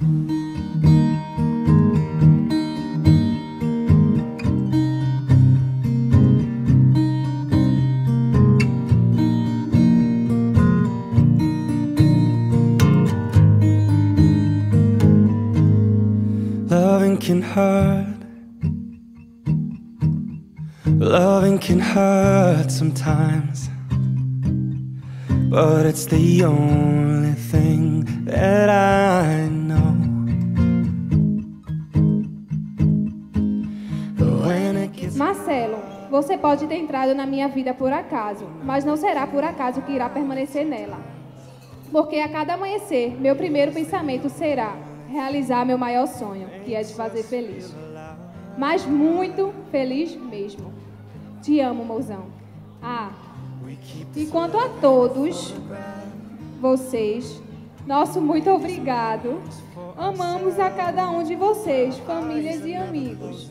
Loving can hurt. Loving can hurt sometimes. But it's the only thing that I know. Marcelo, você pode ter entrado na minha vida por acaso, mas não será por acaso que irá permanecer nela. Porque a cada amanhecer, meu primeiro pensamento será realizar meu maior sonho, que é te fazer feliz. Mas muito feliz mesmo. Te amo, mozão. Ah, e quanto a todos vocês, nosso muito obrigado. Amamos a cada um de vocês, famílias e amigos.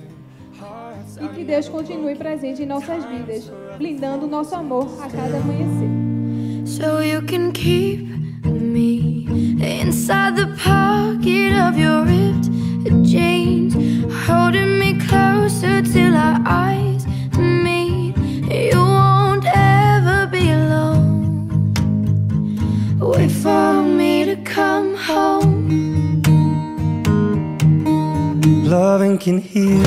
E que Deus continue presente em nossas vidas, blindando o nosso amor a cada amanhecer. So you can keep me inside the For me to come home. Loving can heal.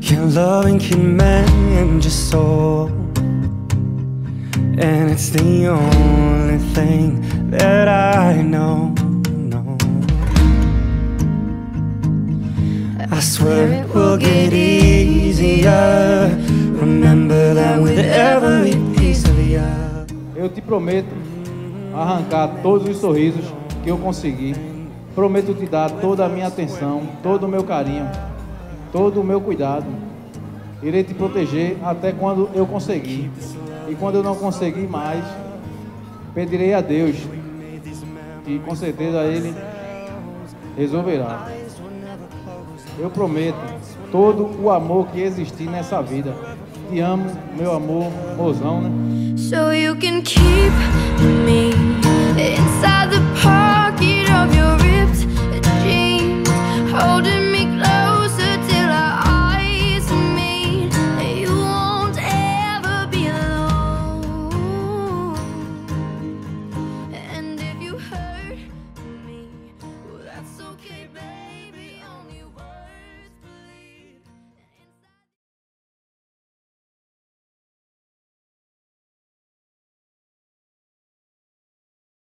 Yeah, loving can mend your soul. And it's the only thing that I know. know. I swear it will get easier. Remember that with every. Eu te prometo arrancar todos os sorrisos que eu conseguir. Prometo te dar toda a minha atenção, todo o meu carinho, todo o meu cuidado. Irei te proteger até quando eu conseguir. E quando eu não conseguir mais, pedirei a Deus, que com certeza Ele resolverá. Eu prometo todo o amor que existir nessa vida. Te amo, meu amor, mozão, né? So you can keep me inside the pocket of your ripped jeans Holding me closer till our eyes meet. You won't ever be alone. And if you hurt me, well that's okay baby